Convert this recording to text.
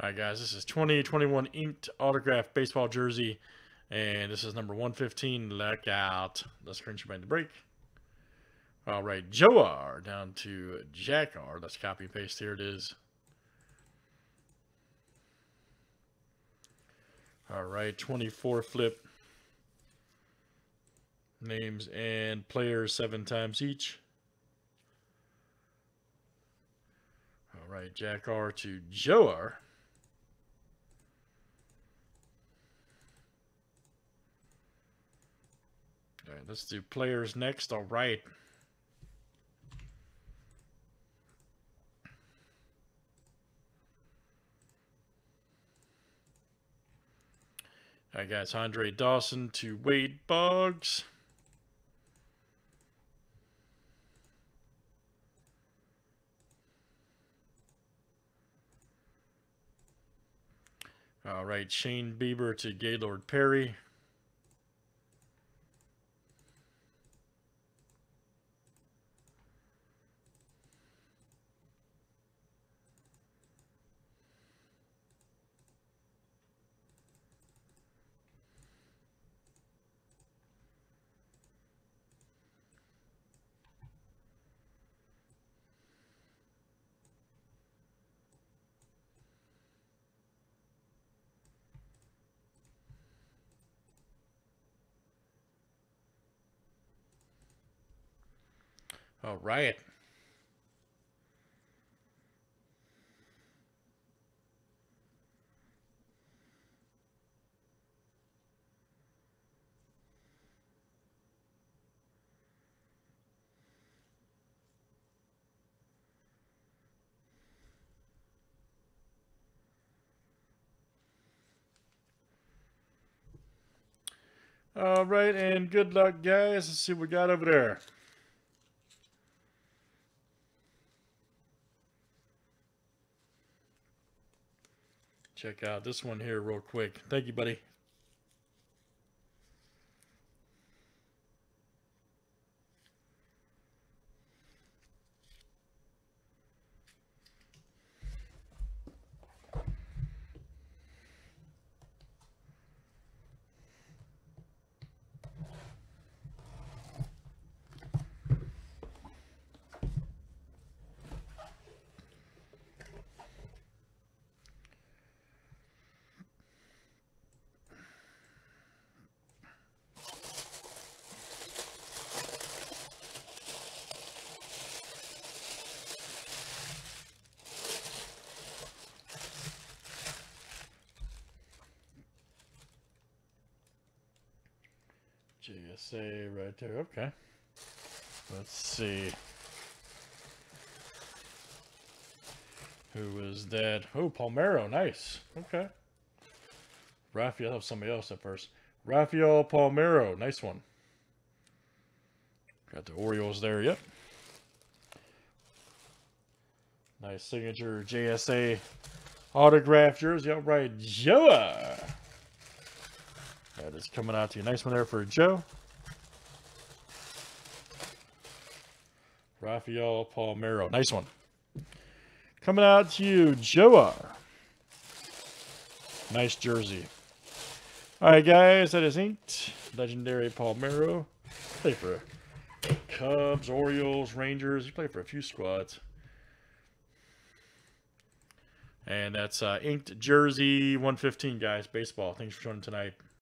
All right, guys, this is 2021 INK'd autograph baseball jersey, and this is number 115. Look out. Let's screenshot by the break. All right, Joe R down to Jack R. Let's copy and paste. Here it is. All right, 24 flip. Names and players seven times each. All right, Jack R to Joe R. All right, let's do players next. All right. All right, guys. Andre Dawson to Wade Boggs. All right, Shane Bieber to Gaylord Perry. All right. All right, and good luck, guys. Let's see what we got over there. Check out this one here real quick. Thank you, buddy. JSA right there. Okay. Let's see. Who is that? Oh, Palmeiro. Nice. Okay. That somebody else at first. Rafael Palmeiro. Nice one. Got the Orioles there. Yep. Nice signature JSA autograph jersey. All right, Joa. That is coming out to you. Nice one there for Joe. Rafael Palmeiro. Nice one. Coming out to you, Joa. Nice jersey. All right, guys, that is INK'd. Legendary Palmeiro. Play for Cubs, Orioles, Rangers. You play for a few squads. And that's uh, INK'd jersey 115, guys. Baseball. Thanks for joining tonight.